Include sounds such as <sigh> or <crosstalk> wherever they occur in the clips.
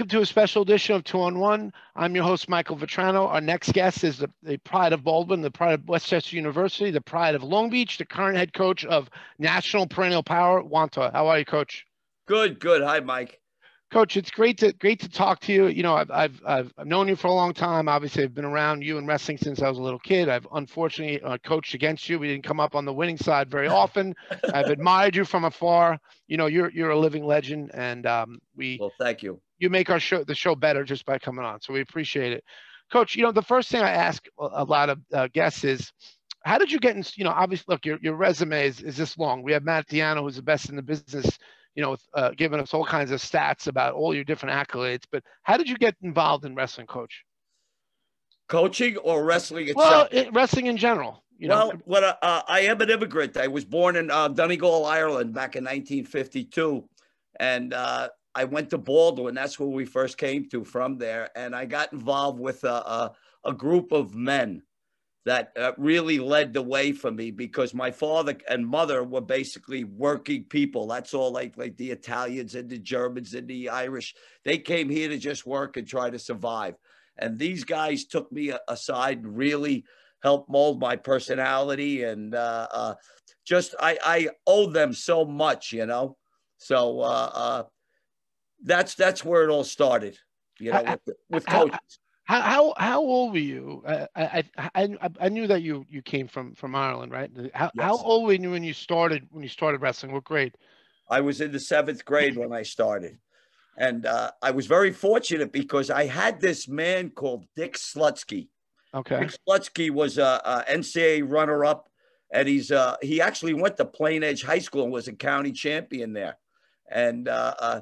Welcome to a special edition of Two on One. I'm your host, Michael Vetrano. Our next guest is the, the pride of Baldwin, the pride of West Chester University, the pride of Long Beach, the current head coach of National Perennial Power, Wantagh. How are you, Coach? Good, good. Hi, Mike. Coach, it's great to great to talk to you. You know, I've I've I've, I've known you for a long time. Obviously, I've been around you in wrestling since I was a little kid. I've unfortunately uh, coached against you. We didn't come up on the winning side very <laughs> often. I've admired you from afar. You know, you're you're a living legend, and um, we. Well, thank you. You make our show the show better just by coming on, so we appreciate it, Coach. You know, the first thing I ask a lot of uh, guests is, how did you get in? You know, obviously, look, your your resume is, is this long. We have Matt Diano, who's the best in the business you know, uh, giving us all kinds of stats about all your different accolades. But how did you get involved in wrestling, coach? Coaching or wrestling itself? Well, it, wrestling in general. You know? What uh, uh, I am an immigrant. I was born in uh, Donegal, Ireland, back in 1952, and uh, I went to Baldwin. That's where we first came to from there, and I got involved with a, a, a group of men that uh, really led the way for me because my father and mother were basically working people. That's all like like the Italians and the Germans and the Irish. They came here to just work and try to survive. And these guys took me aside and really helped mold my personality. And uh, uh, just I, I owe them so much, you know. So uh, uh, that's that's where it all started, you know, with, with coaches. How how how old were you? I I I, I knew that you you came from from Ireland, right? How yes. how old were you when you started when you started wrestling? What grade? I was in the seventh grade when I started, and uh, I was very fortunate because I had this man called Dick Slutsky. Okay. Dick Slutsky was a, a NCAA runner-up, and he's uh, he actually went to Plainedge High School and was a county champion there, and uh, uh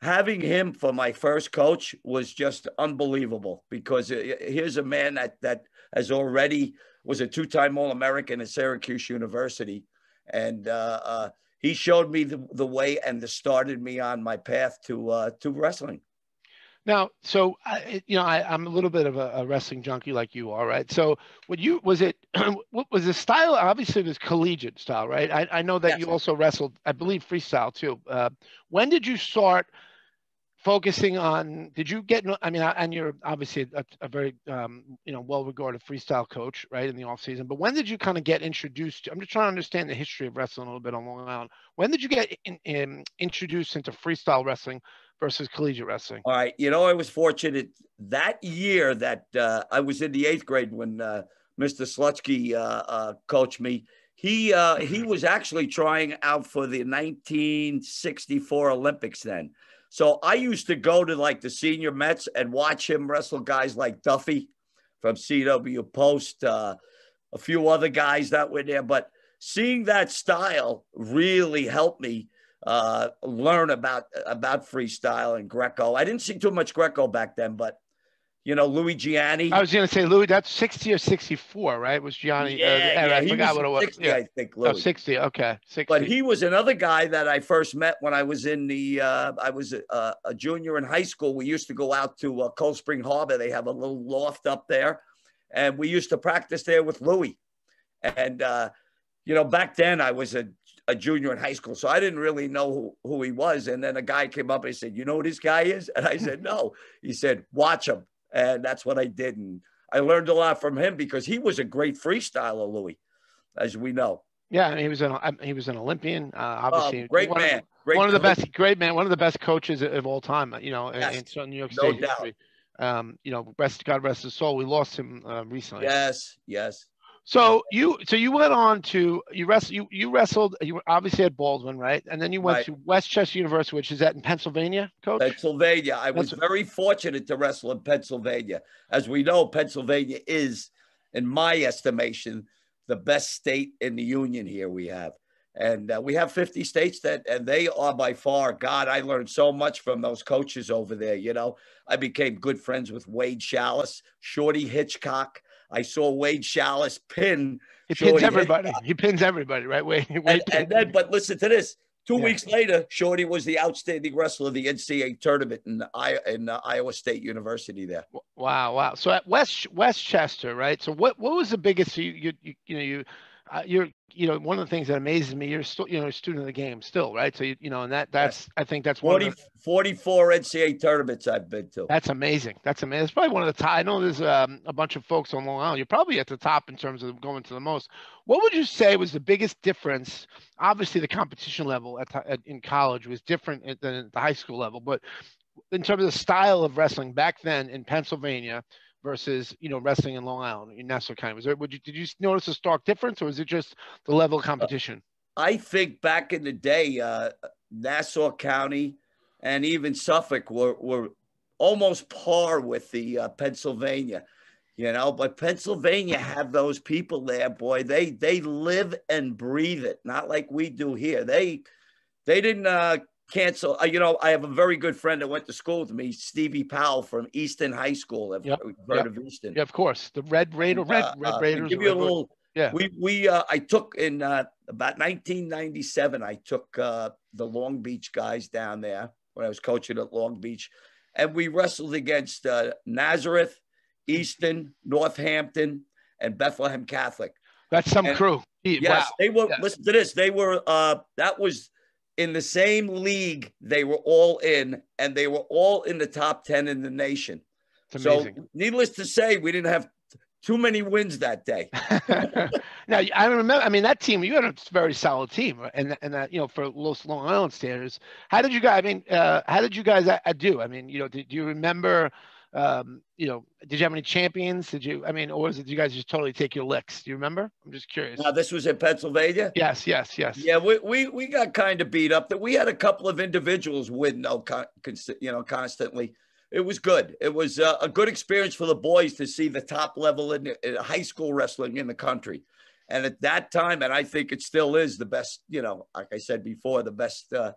having him for my first coach was just unbelievable because uh, here's a man that that has already was a two-time All-American at Syracuse University, and uh, uh, he showed me the, the way and the started me on my path to uh, to wrestling. Now, so I, you know, I, am a little bit of a, a, wrestling junkie like you are, right? So, what you was it? <clears throat> what was the style? Obviously, it was collegiate style, right? I, I know that yes. you also wrestled, I believe, freestyle too. Uh, when did you start? Focusing on did you get i mean and you're obviously a, a very um, you know well regarded freestyle coach right in the off season but when did you kind of get introduced? To, i'm just trying to understand the history of wrestling a little bit on long island. When did you get in, in, introduced into freestyle wrestling versus collegiate wrestling? All right you know i was fortunate that year that uh, i was in the eighth grade when uh, mr slutsky uh, uh, coached me. He uh, he <laughs> was actually trying out for the 1964 olympics then so I used to go to like the senior Mets and watch him wrestle guys like Duffy from CW Post, uh, a few other guys that were there. But seeing that style really helped me uh, learn about about freestyle and Greco. I didn't see too much Greco back then, but you know, Louis Giani. I was going to say Louis. That's sixty or sixty-four, right? Was Giani? Yeah, uh, yeah I forgot what it was. 60, yeah. I think. Louis. Oh, 60. Okay, 60. But he was another guy that I first met when I was in the. Uh, I was a, a, junior in high school. We used to go out to uh, Cold Spring Harbor. They have a little loft up there, and we used to practice there with Louis. And uh, you know, back then I was a a junior in high school, so I didn't really know who, who he was. And then a guy came up and he said, "You know who this guy is?" And I said, "No." He said, "Watch him." And that's what I did. And I learned a lot from him because he was a great freestyler, Louis, as we know. Yeah, he was an he was an Olympian. Uh, obviously, oh, great one man, of, great one of the best, great man, one of the best coaches of all time. You know, yes. in, in, New York no State history. Um, you know, rest God rest his soul. We lost him uh, recently. Yes, yes. So you so you went on to you wrestled you you wrestled you were obviously at Baldwin right? And then you went right. to West Chester University which is that in Pennsylvania coach? Pennsylvania. I was very fortunate to wrestle in Pennsylvania. As we know Pennsylvania is in my estimation the best state in the union here we have. And uh, we have 50 states that and they are by far God I learned so much from those coaches over there you know? I became good friends with Wade Schalles Shorty Hitchcock I saw Wade Schalles pin. He pins everybody. He pins everybody, right? Wade, Wade and, and, then, but listen to this. Two yeah. weeks later, Shorty was the outstanding wrestler of the NCAA tournament in, in uh, Iowa State University. There. Wow, wow. So at West Westchester, right? So what what was the biggest? You you you, you know you uh, you're you know one of the things that amazes me you're still you know a student of the game still right? So you, you know and that that's i think that's 40, one the, 44 ncaa tournaments i've been to. That's amazing. That's amazing it's probably one of the top i know there's um, a bunch of folks on long island you're probably at the top in terms of going to the most. What would you say was the biggest difference? Obviously the competition level at, at in college was different than at the high school level but in terms of the style of wrestling back then in pennsylvania versus you know wrestling in Long Island in Nassau County? Was there would you did you notice a stark difference, or is it just the level of competition? I think back in the day, uh, Nassau County and even Suffolk were were almost par with the uh, Pennsylvania. You know, but Pennsylvania have those people there, boy. They they live and breathe it, not like we do here. They they didn't uh, cancel. Uh, you know, I have a very good friend that went to school with me, Stevie Powell from Easton High School. Have yep. heard yep. of Easton? Yeah, of course. The Red Raider, Red uh, Red Raiders. give you a little. Yeah. We we uh, I took in uh, about 1997. I took uh, the Long Beach guys down there when I was coaching at Long Beach, and we wrestled against uh, Nazareth, Easton, Northampton, and Bethlehem Catholic. That's some and, crew. Yes, wow. they were. Yeah. Listen to this. They were. Uh, that was in the same league they were all in, and they were all in the top 10 in the nation. So, needless to say, we didn't have too many wins that day. <laughs> now, I remember, I mean, that team, you had a very solid team, and, and that, you know, for Los Long Island standards. How did you guys, I mean, uh, how did you guys uh, do? I mean, you know, do you remember? Um, you know, did you have any champions? Did you, I mean, or was it you guys just totally take your licks? Do you remember? I'm just curious. Now, this was in Pennsylvania? Yes, yes, yes. Yeah, we, we, we got kind of beat up that we had a couple of individuals win, no, you know, constantly. It was good. It was uh, a good experience for the boys to see the top level in, in high school wrestling in the country. And at that time, and I think it still is the best, you know, like I said before, the best uh,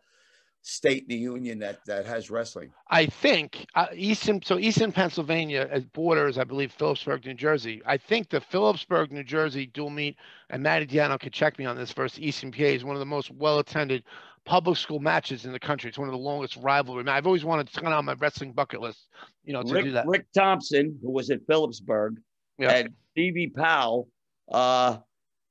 state in the union that that has wrestling. I think uh, Easton, so Easton, Pennsylvania, as borders, I believe Phillipsburg, New Jersey. I think the Phillipsburg, New Jersey dual meet, and Matty Diano could check me on this. Versus Easton PA is one of the most well attended public school matches in the country. It's one of the longest rivalry. I've always wanted to turn on my wrestling bucket list, you know, to Rick, do that. Rick Thompson, who was at Phillipsburg, yeah. and Stevie Powell, uh,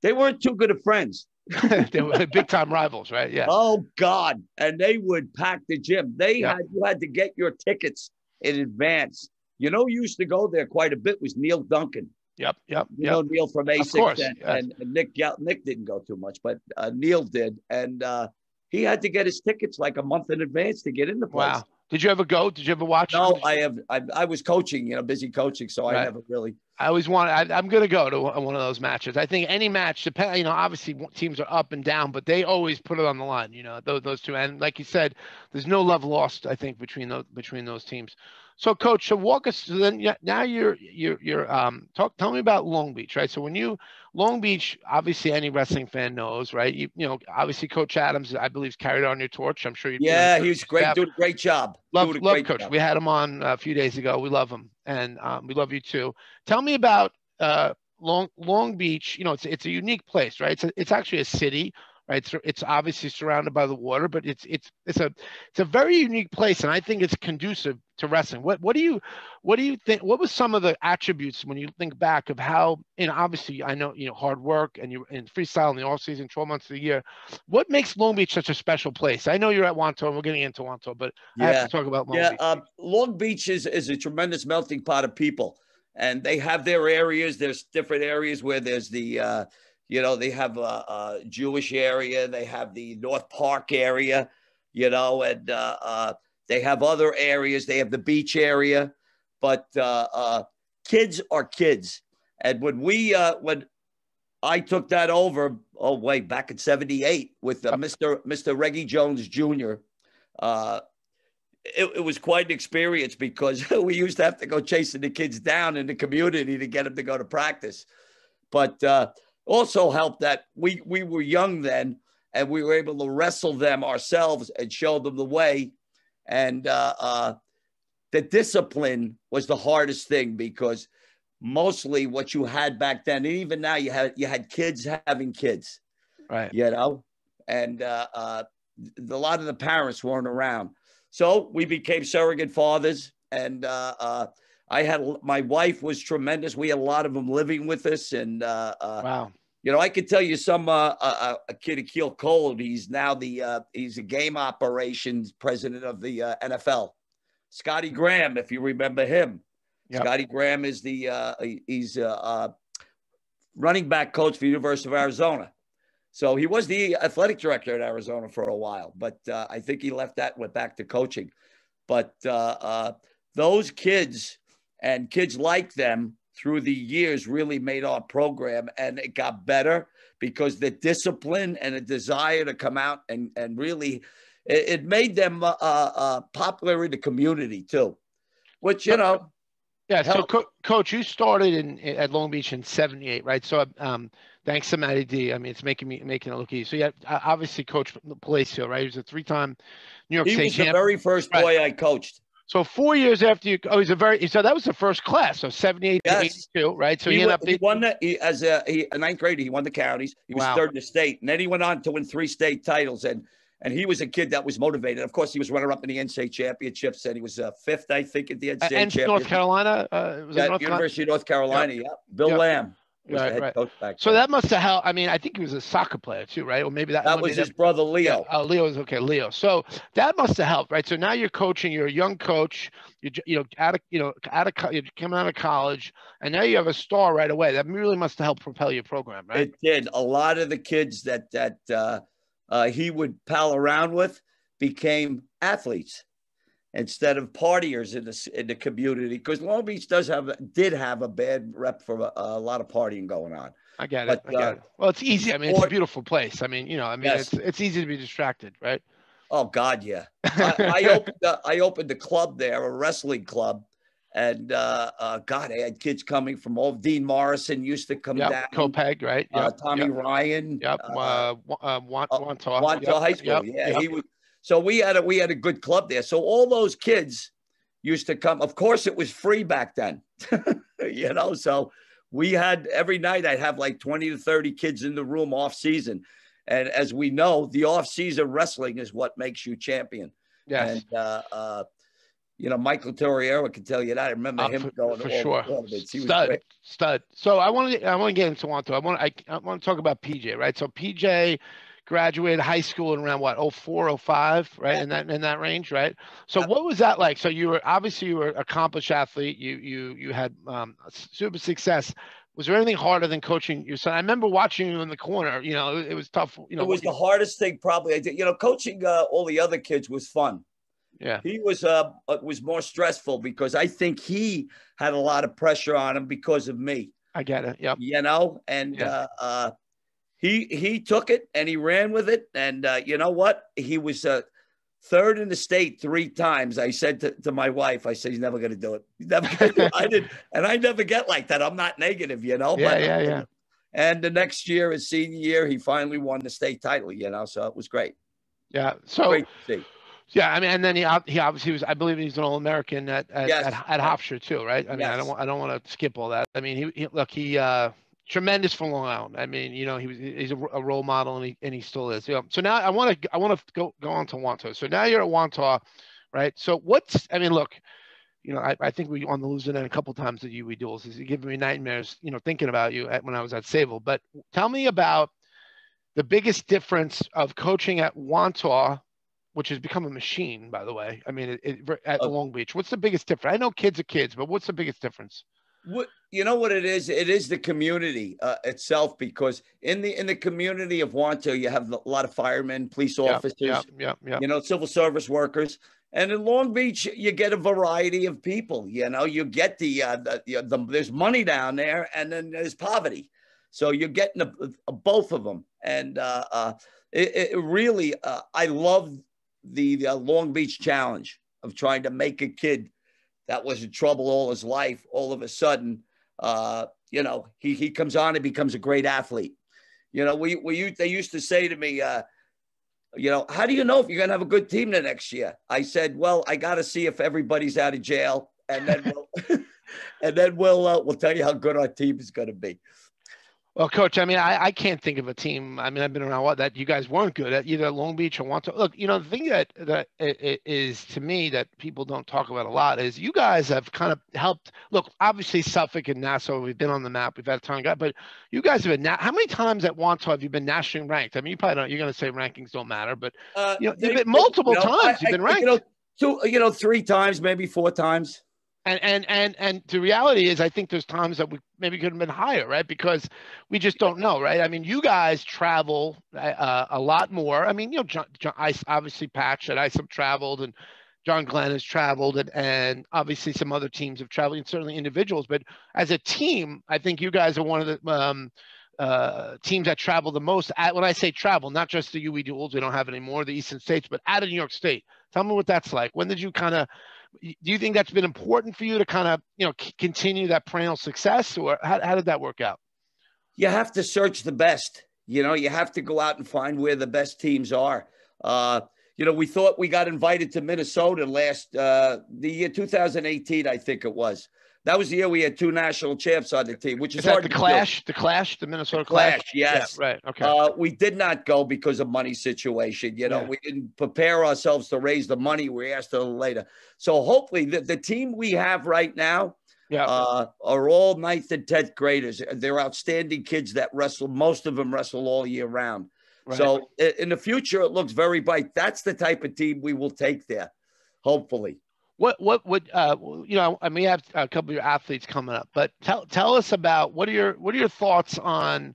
they weren't too good of friends. <laughs> they were big time rivals, right? Yeah. Oh God. And they would pack the gym. They yeah. had you had to get your tickets in advance. You know, used to go there quite a bit was Neil Duncan. Yep, yep. You yep. know Neil from A6 of course, and, yes. and, Nick Nick didn't go too much, but uh, Neil did, and uh, he had to get his tickets like a month in advance to get in the place. Wow. Did you ever go? Did you ever watch? No, I have. I, I was coaching, you know, busy coaching, so right. I never really. I always want. I, am going to go to one of those matches. I think any match, depend. You know, obviously teams are up and down, but they always put it on the line. You know, those, those two. And like you said, there's no love lost. I think between those between those teams. So, coach, so walk us. So then now you're you're you're um talk. Tell me about Long Beach, right? So when you Long Beach, obviously any wrestling fan knows, right? You you know, obviously Coach Adams, I believe, carried on your torch. I'm sure you. Yeah, he was great. Staff. Doing a great job. Love, love Coach. Job. We had him on a few days ago. We love him, and um, we love you too. Tell me about uh, Long Long Beach. You know, it's it's a unique place, right? It's a, it's actually a city right? So it's obviously surrounded by the water, but it's it's it's a it's a very unique place, and I think it's conducive to wrestling. What what do you what do you think? What was some of the attributes when you think back of how? And obviously, I know you know hard work and you in freestyle in the off season, twelve months of the year. What makes Long Beach such a special place? I know you're at Wantagh, and we're getting into Wantagh, but yeah. I have to talk about Long yeah, Beach. Uh, Long Beach is is a tremendous melting pot of people, and they have their areas. There's different areas where there's the uh, you know, they have a, a, Jewish area, they have the North Park area, you know, and uh, uh, they have other areas. They have the beach area, but uh, uh kids are kids. And when we, uh, when I took that over, oh wait, back in '78 with uh, Mr. Mr. Reggie Jones Jr. It, it, was quite an experience because <laughs> we used to have to go chasing the kids down in the community to get them to go to practice. But also helped that we we were young then and we were able to wrestle them ourselves and show them the way. And uh, uh, the discipline was the hardest thing because mostly what you had back then and even now you had you had kids having kids right. you know? And uh, uh, a lot of the parents weren't around. So we became surrogate fathers and uh, uh, I had my wife was tremendous. We had a lot of them living with us, and uh, uh, wow, You know, I could tell you some uh, a, a kid Akil Cold. He's now the uh, he's a game operations president of the uh, NFL. Scotty Graham, if you remember him, yep. Scotty Graham is the uh, he's uh, uh, running back coach for the University of Arizona. So he was the athletic director at Arizona for a while, but uh, I think he left that went back to coaching. But uh, uh, those kids and kids like them through the years really made our program, and it got better because the discipline and the desire to come out and and really it, it made them uh, uh, popular in the community too, which you know yeah. So, Co- coach, you started in, at Long Beach in '78, right? So, um, thanks to Matty D. I mean, it's making me making it look easy. So, yeah, obviously, Coach Palacio, right? He was a three-time New York he State was champ. the very first boy right. I coached. So four years after you, oh, he's a very. So that was the first class. So '78 yes. to '82, right? So he, he, won, he won the he, as a, he, a ninth grader. He won the counties. He was wow. third in the state, and then he went on to win three state titles. And and he was a kid that was motivated. Of course, he was runner up in the NCAA championships, and he was uh, fifth, I think, at the NCAA and North Carolina. Uh, was yeah, North University of North Carolina. Yeah, Bill yep. Lamb. Right, right. So that must have helped. I mean, I think he was a soccer player too, right? Or maybe that. That was his that, brother Leo. Yeah. Oh, Leo's okay, Leo. So that must have helped, right? So now you're coaching. You're a young coach. You you know out of you know out of you're coming out of college, and now you have a star right away. That really must have helped propel your program, right? It did. A lot of the kids that that uh, uh, he would pal around with became athletes instead of partiers in the in the community because Long Beach does have did have a bad rep for a, a lot of partying going on. I get it. I get uh, it. Well, it's easy. I mean, it's a beautiful place. I mean, you know, I mean, yes. it's it's easy to be distracted, right? Oh God, yeah. I, I <laughs> opened I opened the club there, a wrestling club, and uh, uh, God, I had kids coming from all. Dean Morrison used to come yep. down. Copiague, right? Uh, yep. Tommy yep. Ryan. Yep. Uh, uh, uh Wantagh. Wantagh High School. Yeah, he was. So we had a we had a good club there. So all those kids used to come. Of course, it was free back then. <laughs> you know, so we had every night. I'd have like twenty to thirty kids in the room off season, and as we know, the off season wrestling is what makes you champion. Yes. And uh, uh, you know, Michael Torriero can tell you that. I remember uh, him for, going for sure. stud, stud. So I want to, I want to get into Wantagh. I want, I, I want to talk about PJ, right? So PJ graduated high school in around what 04, 05, right? In that in that range, right? So what was that like? So you were obviously you were an accomplished athlete. You you you had um, super success. Was there anything harder than coaching your son? I remember watching you in the corner. You know, it, it was tough. You know, it was the hardest thing probably I did. You know, coaching uh, all the other kids was fun yeah. He was uh was more stressful because I think he had a lot of pressure on him because of me. I get it. yeah You know, and yeah. uh, uh he he took it and he ran with it. And uh, you know what? He was uh third in the state three times. I said to, to my wife, I said, he's never gonna do it. He's never gonna do it. I did, <laughs> and I never get like that. I'm not negative, you know. Yeah, but, yeah, yeah. And the next year, his senior year, he finally won the state title, you know, so it was great. Yeah. So yeah, I mean, and then he he obviously was. I believe he's an All American at at, yes. at, at Hofstra too, right? I mean, yes. I don't I don't want to skip all that. I mean, he, he look he uh tremendous for Long Island. I mean, you know, he was he's a, a role model and he and he still is. Yeah. So now I want to I want to go go on to Wantagh. So now you're at Wantagh, right? So what's I mean, look, you know, I, I think we on the losing end a couple times at UE duels is giving me nightmares, you know, thinking about you at, when I was at Sable. But tell me about the biggest difference of coaching at Wantagh which has become a machine, by the way. I mean, it, it, at uh, Long Beach, what's the biggest difference? I know kids are kids, but what's the biggest difference? What you know what it is? It is the community uh, itself because in the in the community of Wantagh, you have a lot of firemen, police officers, yeah, yeah, yeah, you know, civil service workers. And in Long Beach, you get a variety of people. You know, you get the, uh, the, the, the there's money down there, and then there's poverty. So you're getting a, a, both of them, and uh, uh, it, it, really, uh, I love the, the Long Beach challenge of trying to make a kid that was in trouble all his life, all of a sudden, uh, you know, he, he comes on and becomes a great athlete. You know, we, we they used to say to me, uh, you know, how do you know if you're going to have a good team the next year? I said, well, I got to see if everybody's out of jail, and then we'll, <laughs> and then we'll uh, we'll tell you how good our team is going to be. Well, coach, I mean, I, I can't think of a team. I mean, I've been around a lot that you guys weren't good at either Long Beach or Wantagh. Look, you know, the thing that that is to me that people don't talk about a lot is you guys have kind of helped. Look, obviously Suffolk and Nassau, we've been on the map. We've had a ton of guys, but you guys have been. How many times at Wantagh have you been nationally ranked? I mean, you probably don't. You're going to say rankings don't matter, but uh, you know, they, been multiple times. I, you've been ranked. You know, two, you know, three times, maybe four times and and and and the reality is i think there's times that we maybe could have been higher right because we just don't know right i mean you guys travel uh, a lot more i mean you know john, john i obviously patch and i some traveled and john glenn has traveled and, and obviously some other teams have traveled and certainly individuals but as a team i think you guys are one of the um, uh, teams that travel the most at when I say travel, not just the UE duels, we don't have anymore, the Eastern States, but out of New York State. Tell me what that's like. When did you kind of do you think that's been important for you to kind of you know c- continue that perennial success or how, how did that work out? You have to search the best you know you have to go out and find where the best teams are. Uh, you know we thought we got invited to minnesota last uh, the year 2018 i think it was that was the year we had two national champs on the team, which is, is hard the clash, do. the clash, the Minnesota the clash. clash. Yes, yeah, right. Okay. Uh, we did not go because of money situation. You know, yeah. we didn't prepare ourselves to raise the money. We asked a little later. So hopefully, the, the team we have right now. Yeah. Uh, are all ninth and tenth graders. They're outstanding kids that wrestle. Most of them wrestle all year round. Right. So in the future, it looks very bright. That's the type of team we will take there, hopefully. What what would uh, you know? I mean, we have a couple of your athletes coming up, but tell tell us about what are your what are your thoughts on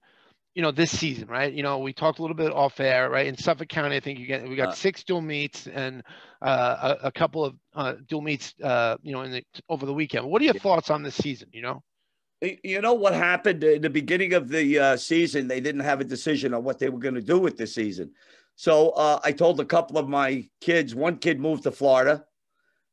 you know this season, right? You know, we talked a little bit off air, right? In Suffolk County, I think you get we got uh, six dual meets and uh, a, a, couple of uh, dual meets, uh, you know, in the, over the weekend. What are your thoughts on this season? You know. You know what happened in the beginning of the uh, season? They didn't have a decision on what they were going to do with the season. So uh, I told a couple of my kids. One kid moved to Florida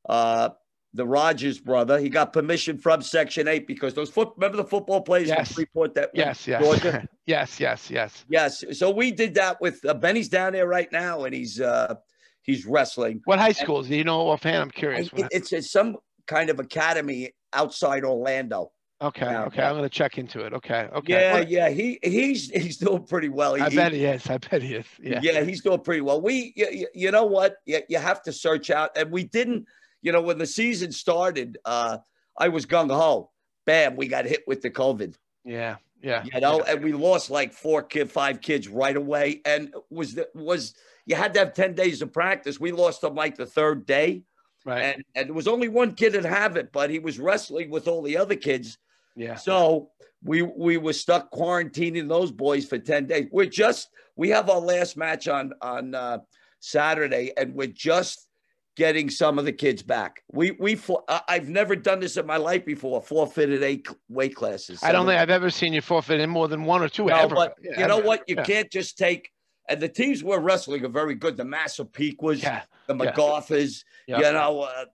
uh, the Rogers brother. He got permission from Section Eight because those foot. Remember the football players yes. in Freeport that yes, yes, Georgia? <laughs> yes, yes, yes, yes. So we did that with uh, Benny's down there right now, and he's uh, he's wrestling. What high schools? Do you know offhand? I'm curious. It, it's, it's some kind of academy outside Orlando. Okay, okay, I'm gonna check into it. Okay, okay. Yeah, what? yeah. He he's he's doing pretty well. He, I bet he is. I bet he is. Yeah, yeah. He's doing pretty well. We, you, you know what? You, you have to search out, and we didn't you know, when the season started, uh, I was gung ho. Bam, we got hit with the COVID. Yeah, yeah. You know, yeah. and we lost like four kid, five kids right away. And was the, was you had to have ten days of practice. We lost them like the third day. Right. And and there was only one kid that have it, but he was wrestling with all the other kids. Yeah. So we we were stuck quarantining those boys for 10 days. We're just we have our last match on on uh Saturday and we're just getting some of the kids back. We we I've never done this in my life before. Forfeited eight weight classes. I don't think I've ever seen you forfeit in more than one or two. No, ever. but yeah, you know what? You yeah. can't just take. And the teams we're wrestling are very good. The Massapequas, yeah. the MacArthurs. You know, uh,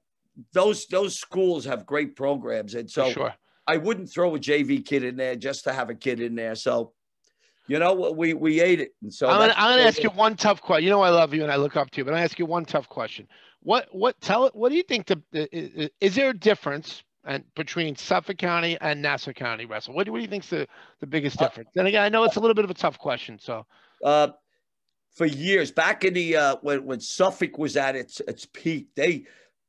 those those schools have great programs, and so sure. I wouldn't throw a JV kid in there just to have a kid in there. So you know what? We we ate it. And so I'm gonna, I'm gonna ask you one tough question. You know I love you and I look up to you, but I ask you one tough question. What what tell it? What do you think? The is there a difference and between Suffolk County and Nassau County wrestle? What do, what do you think's the the biggest uh, difference? And again, I know it's a little bit of a tough question. So, uh, for years back in the uh, when when Suffolk was at its its peak, they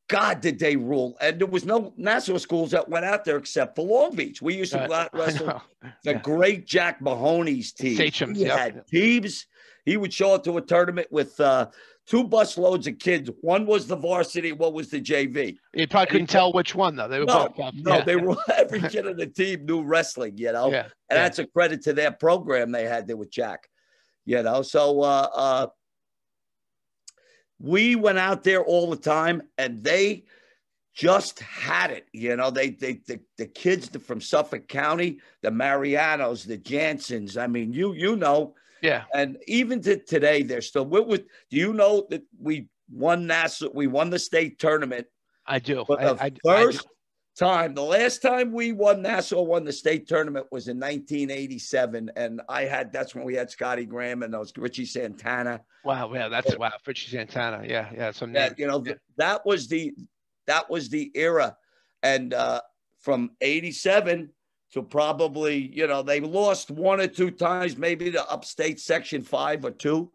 God did they rule, and there was no Nassau schools that went out there except for Long Beach. We used to go out <laughs> wrestle the yeah. great Jack Mahoney's team. Sachem's, he yep. had teams. He would show up to a tournament with uh, two bus loads of kids. One was the varsity, one was the JV. You probably couldn't tell which one though. They were no, both no, yeah. they were <laughs> every kid on the team knew wrestling, you know. Yeah. And yeah. that's a credit to their program they had there with Jack. You know, so uh, uh, we went out there all the time and they just had it. You know, they they the, the kids from Suffolk County, the Marianos, the Jansons. I mean, you you know, yeah. And even to today, they're still. Would do you know that we won Nassau? We won the state tournament. I do. But the I, first I time, the last time we won Nassau won the state tournament was in 1987, and I had that's when we had Scotty Graham and those Richie Santana. Wow, yeah, that's wow, Richie Santana. Yeah, yeah. So that you know yeah. that was the that was the era, and uh, from '87 to probably, you know, they lost one or two times, maybe to upstate section five or two,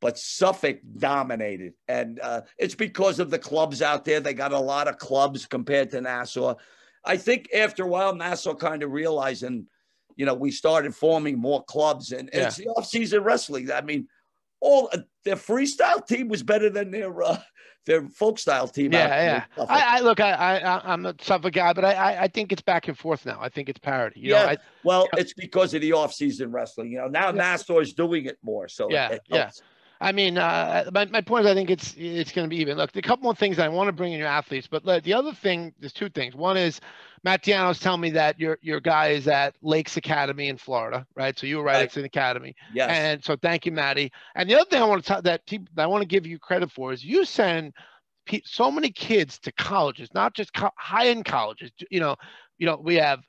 but Suffolk dominated. And uh, it's because of the clubs out there. They got a lot of clubs compared to Nassau. I think after a while, Nassau kind of realized, and, you know, we started forming more clubs and, and yeah. it's the off-season wrestling. I mean, all uh, their freestyle team was better than their uh, their folk style team. Yeah, yeah. I, I, look, I, I I'm a Suffolk guy, but I I think it's back and forth now. I think it's parity. You yeah. Know, I, well, you know, it's because of the off season wrestling. You know, now yeah. Nassau is doing it more. So yeah, it, it yeah. I mean, uh, my, my point is, I think it's it's going to be even. Look, a couple more things I want to bring in your athletes, but the other thing, there's two things. One is Matt Diano's telling me that your your guy is at Lakes Academy in Florida, right? So you were right, right. at Academy. Yes. And so thank you, Maddie. And the other thing I want to talk that, that I want to give you credit for is you send so many kids to colleges, not just co- high end colleges. You know, you know we have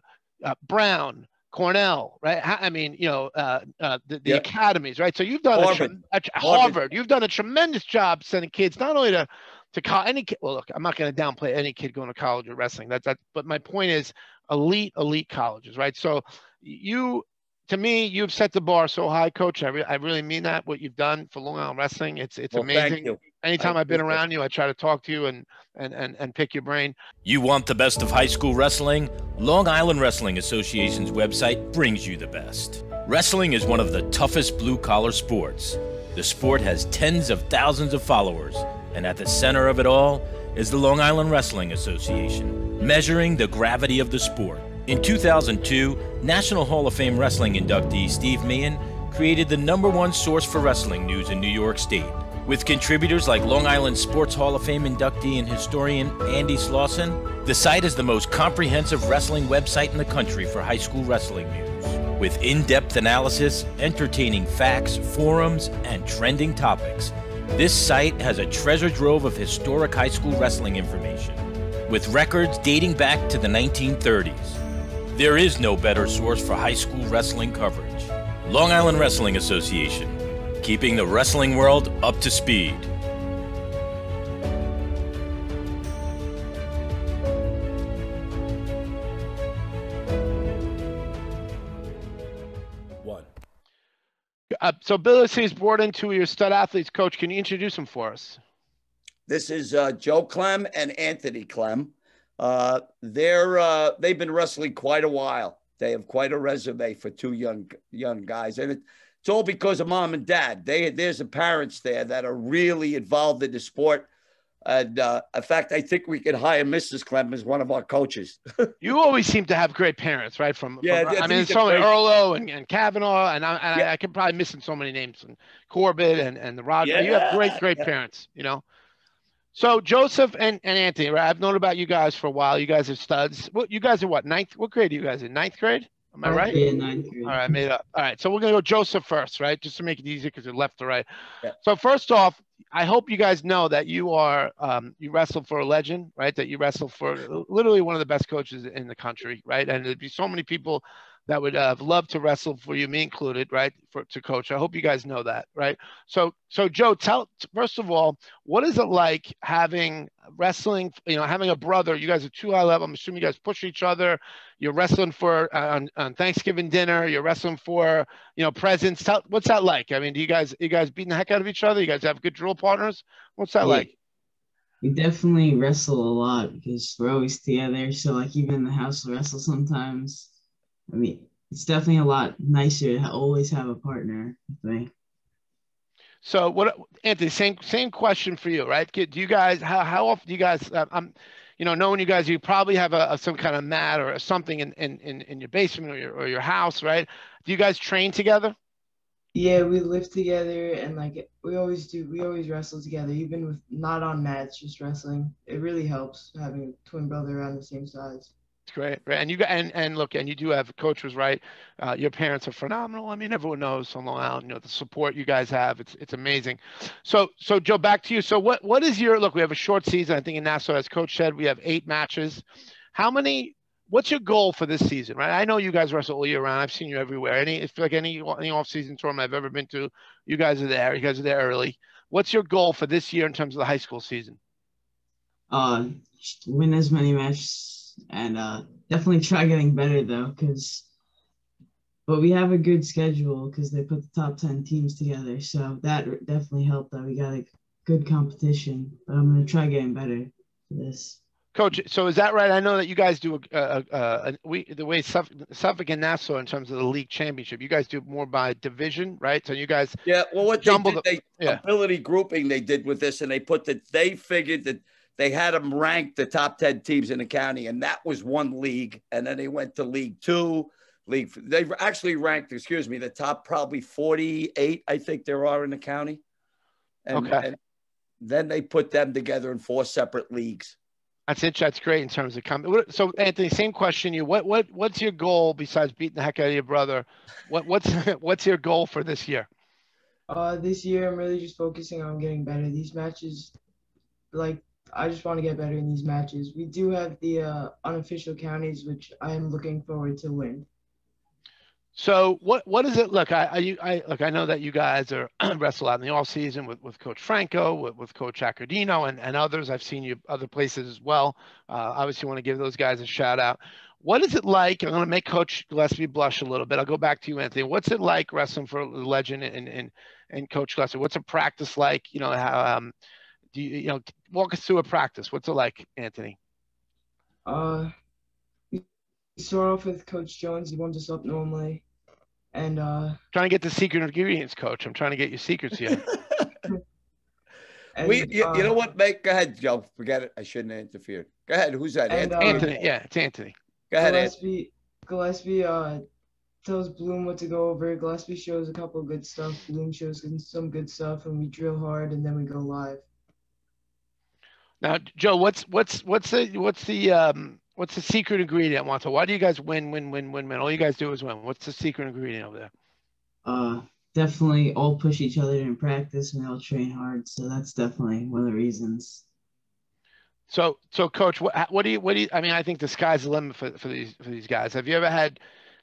uh, Brown, Cornell, right? I mean, you know, uh, uh, the, the academies, right? So you've done Harvard. A, a, Harvard. Harvard. You've done a tremendous job sending kids not only to to call any kid. Well, look, I'm not going to downplay any kid going to college or wrestling. That's that. But my point is, elite, elite colleges, right? So you, to me, you've set the bar so high, Coach. I, re- I really mean that. What you've done for Long Island wrestling, it's it's well, amazing. Anytime I've been around you, I try to talk to you and, and and and pick your brain. You want the best of high school wrestling? Long Island Wrestling Association's website brings you the best. Wrestling is one of the toughest blue collar sports. The sport has tens of thousands of followers, and at the center of it all is the Long Island Wrestling Association, measuring the gravity of the sport. In 2002, National Hall of Fame wrestling inductee Steve Meehan created the number one source for wrestling news in New York State with contributors like Long Island Sports Hall of Fame inductee and historian Andy Slauson, the site is the most comprehensive wrestling website in the country for high school wrestling news. With in depth analysis, entertaining facts, forums, and trending topics, this site has a treasure trove of historic high school wrestling information, with records dating back to the 1930s. There is no better source for high school wrestling coverage. Long Island Wrestling Association, keeping the wrestling world up to speed. One. Uh, so Bill is brought into your stud athletes coach. Can you introduce him for us? This is uh, Joe Clem and Anthony Clem. Uh, they're uh, they've been wrestling quite a while. They have quite a resume for two young young guys, and it, it's all because of mom and dad. They there's the parents there that are really involved in the sport. And uh, in fact, I think we could hire Mrs. Clem as one of our coaches. <laughs> you always seem to have great parents, right? From, yeah, from, I mean, so many Earlo and, and Kavanaugh, and, I, and yeah. I, I can probably missing so many names, and Corbett and, and the Roger. Yeah, you have great, great yeah. parents, you know. So Joseph and, and Anthony, right? I've known about you guys for a while. You guys are studs. What you guys are what ninth? What grade are you guys in? Ninth grade? Am I right? Yeah, ninth grade. All right, I made up. All right, so we're gonna go Joseph first, right? Just to make it easier because you're left to right. Yeah. So first off, I hope you guys know that you are um, you wrestle for a legend, right? That you wrestle for literally one of the best coaches in the country, right? And there'd be so many people that would uh, love to wrestle for you, me included, right? For to coach. I hope you guys know that, right? So, so Joe, tell first of all, what is it like having wrestling? You know, having a brother. You guys are too high level. I'm assuming you guys push each other. You're wrestling for uh, on, on, Thanksgiving dinner. You're wrestling for you know presents. Tell, what's that like? I mean, do you guys you guys beating the heck out of each other? You guys have good drill partners. What's that yeah. like? We definitely wrestle a lot because we're always together. So like even in the house, we wrestle sometimes I mean, it's definitely a lot nicer to always have a partner. I think. So what, Anthony? Same same question for you, right? Do you guys how how often do you guys? Uh, I'm, you know, knowing you guys, you probably have a, a, some kind of mat or something in, in in in your basement or your or your house, right? Do you guys train together? Yeah, we live together and like we always do. We always wrestle together, even with not on mats, just wrestling. It really helps having a twin brother around the same size. It's great, right? And you got and and look, and you do have coach was right. Uh, your parents are phenomenal. I mean, everyone knows on Long Island, you know, the support you guys have. It's it's amazing. So so Joe, back to you. So what what is your look? We have a short season. I think in Nassau, as coach said, we have eight matches. How many? What's your goal for this season, right? I know you guys wrestle all year round. I've seen you everywhere. Any, it's like any any off season tournament I've ever been to, you guys are there. You guys are there early. What's your goal for this year in terms of the high school season? Uh, win as many matches and uh, definitely try getting better though, because but we have a good schedule because they put the top 10 teams together. So that definitely helped that we got a good competition but i'm going to try getting better for this. Coach so is that right? I know that you guys do a, a, a, a we the way suffolk, suffolk, and nassau in terms of the league championship you guys do more by division right? So you guys yeah well what they did, they yeah. ability grouping they did with this and they put that they figured that they had them rank the top 10 teams in the county and that was one league and then they went to league two league. They've actually ranked, excuse me, the top probably 48, I think there are in the county. And, okay. And then they put them together in four separate leagues. That's it. That's great in terms of coming. So, Anthony, same question. You what what what's your goal besides beating the heck out of your brother? What what's <laughs> what's your goal for this year? Uh, this year I'm really just focusing on getting better. These matches, like I just want to get better in these matches. We do have the uh, unofficial counties, which I am looking forward to win. So what what is it? Look, I I, I look. I know that you guys are <clears throat> wrestle out in the off season with, with Coach Franco, with, with Coach Accordino, and, and others. I've seen you other places as well. Uh, obviously, want to give those guys a shout out. What is it like? I'm going to make Coach Gillespie blush a little bit. I'll go back to you, Anthony. What's it like wrestling for the legend and and, and Coach Gillespie? What's a practice like? You know, how um, do you you know walk us through a practice? What's it like, Anthony? Uh, we start off with Coach Jones. He warms us up normally, and uh, trying to get the secret ingredients, Coach. I'm trying to get your secrets here. <laughs> and, we, you, uh, you, know what, mate? Go ahead, Joe. Forget it. I shouldn't have interfered. Go ahead. Who's that? And, Anthony. Uh, Anthony. Yeah, it's Anthony. Go ahead, Gillespie. Anthony. Gillespie uh, tells Bloom what to go over. Gillespie shows a couple of good stuff. Bloom shows some good stuff, and we drill hard, and then we go live. Now, Joe, what's what's what's the what's the um What's the secret ingredient, Wantagh? Why do you guys win, win, win, win, win? All you guys do is win. What's the secret ingredient over there? Uh, definitely all push each other in practice and they all train hard. So that's definitely one of the reasons. So, so coach, what, what do you, what do you, I mean, I think the sky's the limit for, for these, for these guys. Have you ever had,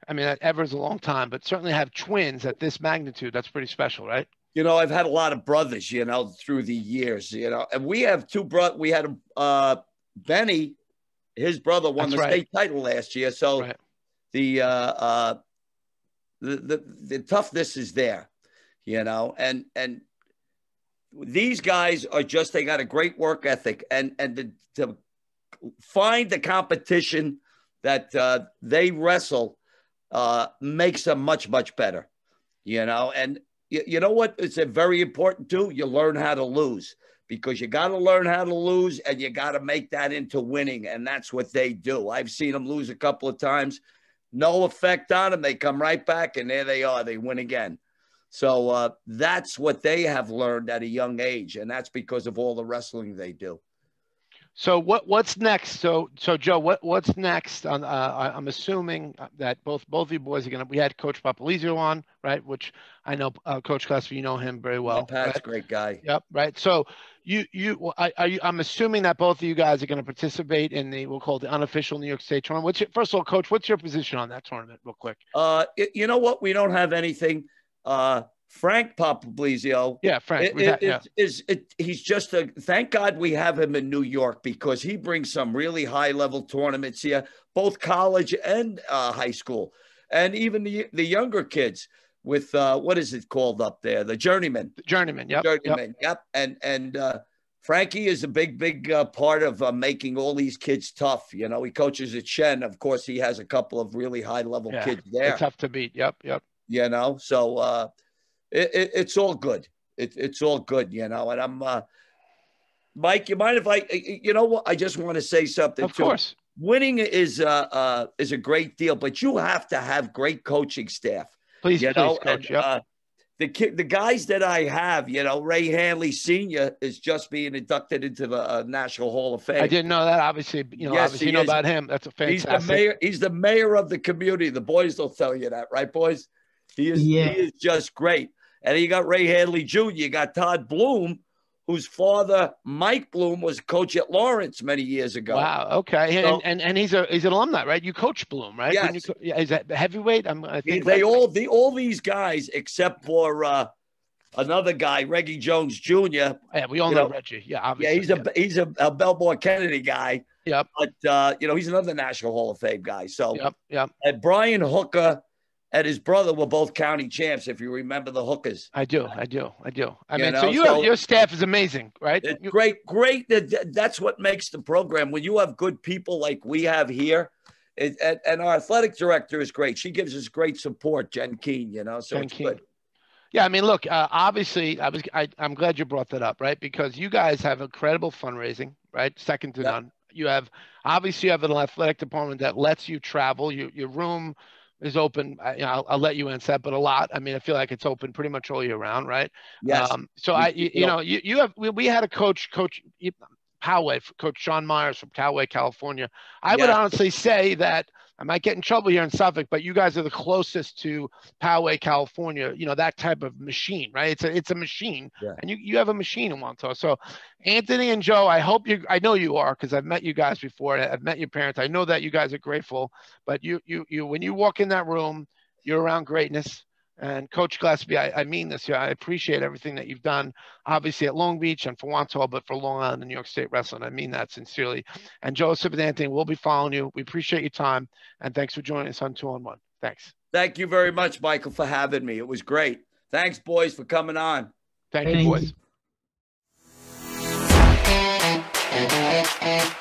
I mean, ever is a long time, but certainly have twins at this magnitude. That's pretty special, right? You know, I've had a lot of brothers, you know, through the years, you know, and we have two bro. We had, uh, Benny his brother won That's the right. state title last year. So right. the, uh, uh, the, the, the toughness is there, you know, and, and these guys are just, they got a great work ethic and, and to, to find the competition that uh, they wrestle uh, makes them much, much better, you know, and you, you know what? It's a very important too. You learn how to lose because you got to learn how to lose and you got to make that into winning. And that's what they do. I've seen them lose a couple of times, no effect on them. They come right back and there they are. They win again. So uh, that's what they have learned at a young age. And that's because of all the wrestling they do. So what what's next? So so Joe, what what's next? On uh, I'm assuming that both both of you boys are gonna. We had Coach Popolizio on, right? Which I know uh, Coach Gillespie, you know him very well. Yeah, Pat's right? a great guy. Yep, right. So you you I, I I'm assuming that both of you guys are going to participate in the we'll call it the unofficial New York State tournament. What's your, first of all, Coach? What's your position on that tournament, real quick? Uh, you know what? We don't have anything. Uh, Frank Popolizio. Yeah, Frank. It, yeah. Is, it, he's just a thank God we have him in New York because he brings some really high level tournaments here, both college and uh, high school, and even the the younger kids with uh, what is it called up there? The journeyman. The journeyman. Yep. Journeyman. Yep. yep. And and uh, Frankie is a big big uh, part of uh, making all these kids tough. You know, he coaches at Shen. Of course, he has a couple of really high level yeah, kids there. tough to beat. Yep. Yep. You know, so uh, it, it, it's all good. It, it's all good. You know, and I'm. Uh, Mike, you mind if I? You know what? I just want to say something. Of too. course. Winning is uh, uh, is a great deal, but you have to have great coaching staff. Please, you please, know, coach. And, yep. uh, the ki- the guys that I have, you know, Ray Hanley Senior is just being inducted into the uh, National Hall of Fame. I didn't know that. Obviously, you know, yes, obviously you know is. about him. That's a fantastic. He's the mayor. He's the mayor of the community. The boys will tell you that, right, boys? He is. Yeah. He is just great. And you got Ray Hadley Jr. You got Todd Bloom, whose father Mike Bloom was coach at Lawrence many years ago. Wow. Okay. So, and, and and he's a he's an alumni, right? You coach Bloom, right? Yes. You, is that heavyweight? I'm, I think they all the all these guys except for uh, another guy, Reggie Jones Jr. Yeah, we all know, know, Reggie. Yeah, obviously. Yeah, he's a he's a, a Bellmore Kennedy guy. Yep. But uh, you know, he's another National Hall of Fame guy. So Yep, yep. and Brian Hooker and his brother were both county champs, if you remember the Hookers. I do, I do, I do. I You mean, know, so you so- have, your staff is amazing, right? It's You- great, great. That's what makes the program. When you have good people like we have here, it, and, and our athletic director is great. She gives us great support, Jen Keene. You know, so Jen it's Keene. good. Yeah, I mean, look, uh, obviously, I was, I, I'm glad you brought that up, right? Because you guys have incredible fundraising, right? Second to Yeah. none. You have, obviously, you have an athletic department that lets you travel. You, your room is open. I, you know, I'll, I'll let you answer that, but a lot. I mean, I feel like it's open pretty much all year round, right? Yes. Um, so I, you, you know, you, you have, we, we had a coach, coach Poway, Coach Sean Myers from Poway, California. I would honestly say that I might get in trouble here in Suffolk, but you guys are the closest to Poway, California. You know that type of machine, right? It's a it's a machine, Yeah. and you you have a machine in Wantagh. So, Anthony and Joe, I hope you. I know you are because I've met you guys before. I've met your parents. I know that you guys are grateful. But you you you when you walk in that room, you're around greatness. And Coach Gillespie, I, I mean this. Yeah, I appreciate everything that you've done, obviously at Long Beach and for Wantagh, but for Long Island and New York State Wrestling. I mean that sincerely. And Joseph and Anthony, we'll be following you. We appreciate your time, and thanks for joining us on Two on One. Thanks. Thank you very much, Michael, for having me. It was great. Thanks, boys, for coming on. Thank, Thank you, you. boys.